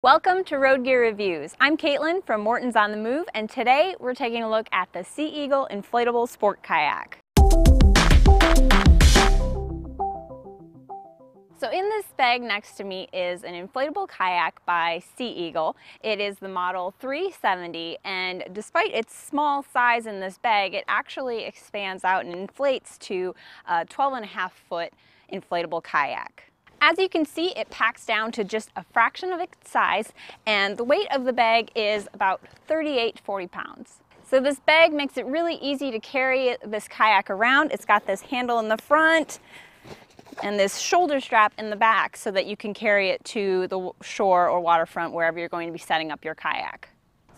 Welcome to Road Gear Reviews. I'm Caitlin from Morton's on the Move and today we're taking a look at the Sea Eagle Inflatable Sport Kayak. So in this bag next to me is an inflatable kayak by Sea Eagle. It is the model 370 and despite its small size in this bag, it actually expands out and inflates to a 12 and a half foot inflatable kayak. As you can see, it packs down to just a fraction of its size, and the weight of the bag is about 38, 40 pounds. So this bag makes it really easy to carry this kayak around. It's got this handle in the front and this shoulder strap in the back so that you can carry it to the shore or waterfront wherever you're going to be setting up your kayak.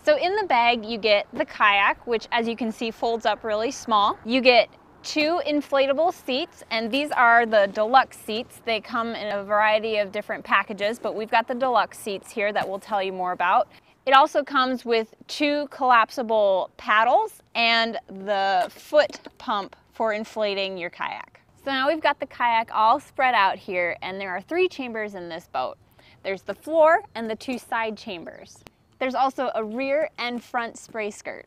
So in the bag, you get the kayak, which as you can see folds up really small. You get two inflatable seats and these are the deluxe seats. They come in a variety of different packages, but we've got the deluxe seats here that we'll tell you more about. It also comes with two collapsible paddles and the foot pump for inflating your kayak. So now we've got the kayak all spread out here and there are three chambers in this boat. There's the floor and the two side chambers. There's also a rear and front spray skirt.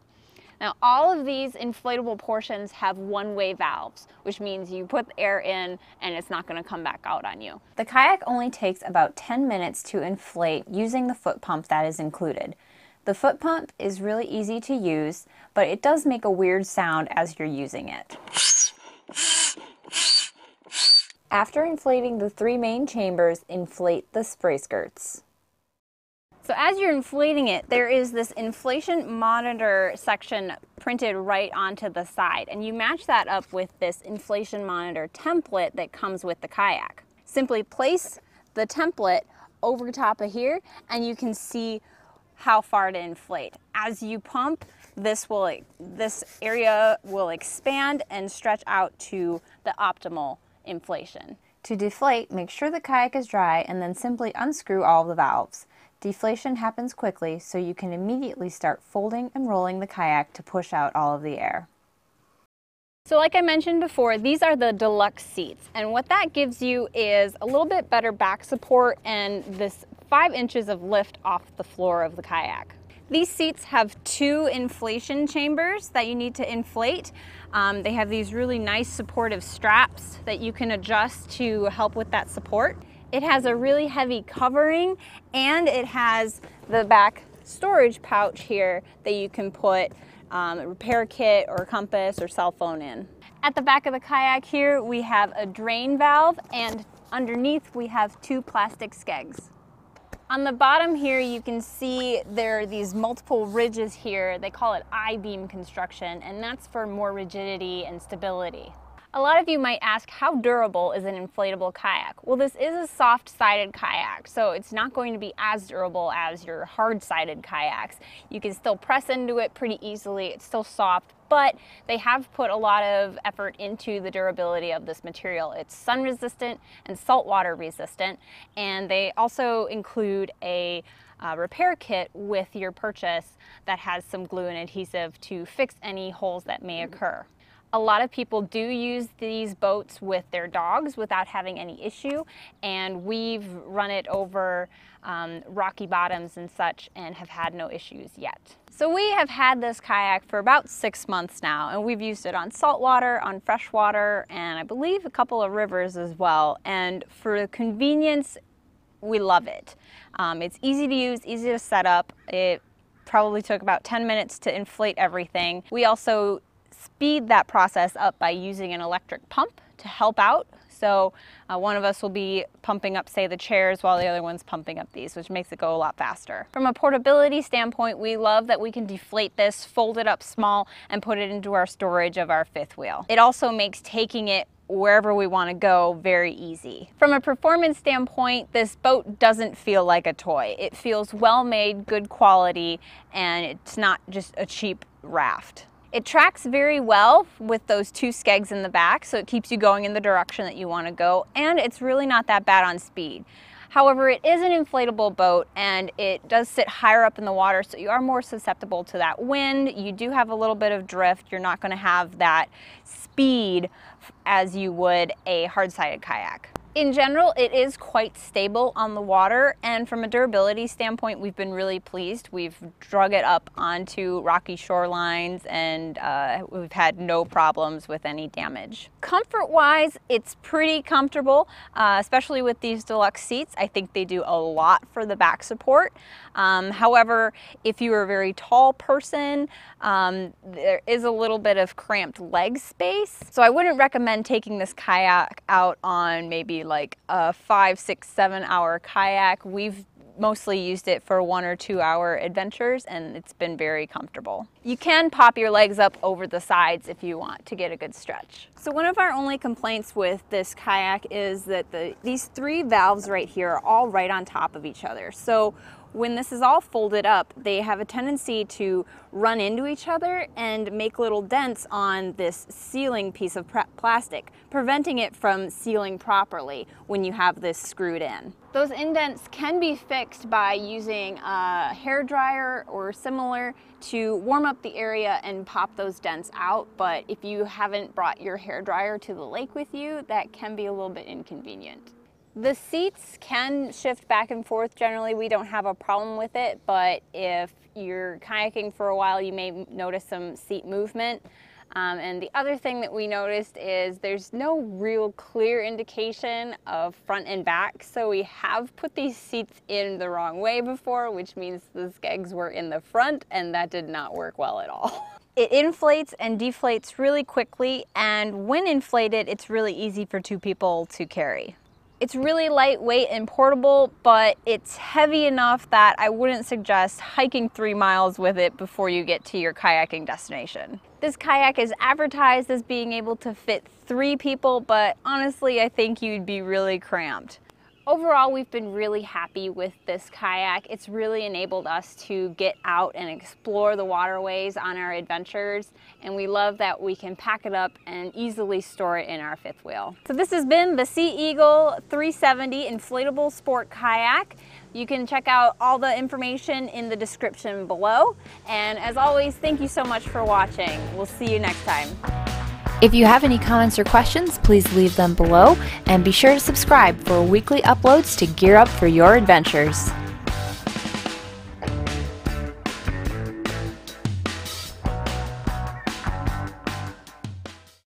Now all of these inflatable portions have one-way valves, which means you put air in and it's not gonna come back out on you. The kayak only takes about 10 minutes to inflate using the foot pump that is included. The foot pump is really easy to use, but it does make a weird sound as you're using it. After inflating the three main chambers, inflate the spray skirts. So as you're inflating it, there is this inflation monitor section printed right onto the side, and you match that up with this inflation monitor template that comes with the kayak. Simply place the template over top of here, and you can see how far to inflate. As you pump, this will this area will expand and stretch out to the optimal inflation. To deflate, make sure the kayak is dry and then simply unscrew all the valves. Deflation happens quickly, so you can immediately start folding and rolling the kayak to push out all of the air. So like I mentioned before, these are the deluxe seats. And what that gives you is a little bit better back support and this five inches of lift off the floor of the kayak. These seats have two inflation chambers that you need to inflate. Um, they have these really nice supportive straps that you can adjust to help with that support. It has a really heavy covering and it has the back storage pouch here that you can put um, a repair kit or compass or cell phone in. At the back of the kayak here, we have a drain valve and underneath we have two plastic skegs. On the bottom here, you can see there are these multiple ridges here. They call it I-beam construction, and that's for more rigidity and stability. A lot of you might ask how durable is an inflatable kayak? Well, this is a soft-sided kayak, so it's not going to be as durable as your hard-sided kayaks. You can still press into it pretty easily, it's still soft, but they have put a lot of effort into the durability of this material. It's sun resistant and saltwater resistant, and they also include a uh, repair kit with your purchase that has some glue and adhesive to fix any holes that may occur. A lot of people do use these boats with their dogs without having any issue, and we've run it over um, rocky bottoms and such and have had no issues yet. So we have had this kayak for about six months now, and we've used it on saltwater, on freshwater, and I believe a couple of rivers as well. And for convenience, we love it. Um, it's easy to use, easy to set up. It probably took about 10 minutes to inflate everything. We also speed that process up by using an electric pump to help out. So uh, one of us will be pumping up, say, the chairs while the other one's pumping up these, which makes it go a lot faster. From a portability standpoint, we love that we can deflate this, fold it up small, and put it into our storage of our fifth wheel. It also makes taking it wherever we want to go very easy. From a performance standpoint, this boat doesn't feel like a toy. It feels well made, good quality, and it's not just a cheap raft. It tracks very well with those two skegs in the back, so it keeps you going in the direction that you want to go, and it's really not that bad on speed. However, it is an inflatable boat and it does sit higher up in the water, so you are more susceptible to that wind. You do have a little bit of drift. You're not going to have that speed as you would a hard-sided kayak. In general, it is quite stable on the water, and from a durability standpoint, we've been really pleased. We've drug it up onto rocky shorelines, and uh, we've had no problems with any damage. Comfort-wise, it's pretty comfortable, uh, especially with these deluxe seats. I think they do a lot for the back support. Um, however, if you're a very tall person, um, there is a little bit of cramped leg space. So I wouldn't recommend taking this kayak out on maybe like a five, six, seven hour kayak. We've mostly used it for one or two hour adventures and it's been very comfortable. You can pop your legs up over the sides if you want to get a good stretch. So one of our only complaints with this kayak is that the, these three valves right here are all right on top of each other. So when this is all folded up, they have a tendency to run into each other and make little dents on this sealing piece of plastic, preventing it from sealing properly when you have this screwed in. Those indents can be fixed by using a hair dryer or similar to warm up the area and pop those dents out. But if you haven't brought your hair dryer to the lake with you, that can be a little bit inconvenient. The seats can shift back and forth. Generally, we don't have a problem with it, but if you're kayaking for a while, you may notice some seat movement. Um, and the other thing that we noticed is there's no real clear indication of front and back. So we have put these seats in the wrong way before, which means the skegs were in the front and that did not work well at all. It inflates and deflates really quickly and when inflated, it's really easy for two people to carry. It's really lightweight and portable, but it's heavy enough that I wouldn't suggest hiking three miles with it before you get to your kayaking destination. This kayak is advertised as being able to fit three people, but honestly, I think you'd be really cramped. Overall, we've been really happy with this kayak. It's really enabled us to get out and explore the waterways on our adventures, and we love that we can pack it up and easily store it in our fifth wheel. So this has been the Sea Eagle 370 Inflatable Sport Kayak. You can check out all the information in the description below. And as always, thank you so much for watching. We'll see you next time. If you have any comments or questions, please leave them below and be sure to subscribe for weekly uploads to gear up for your adventures.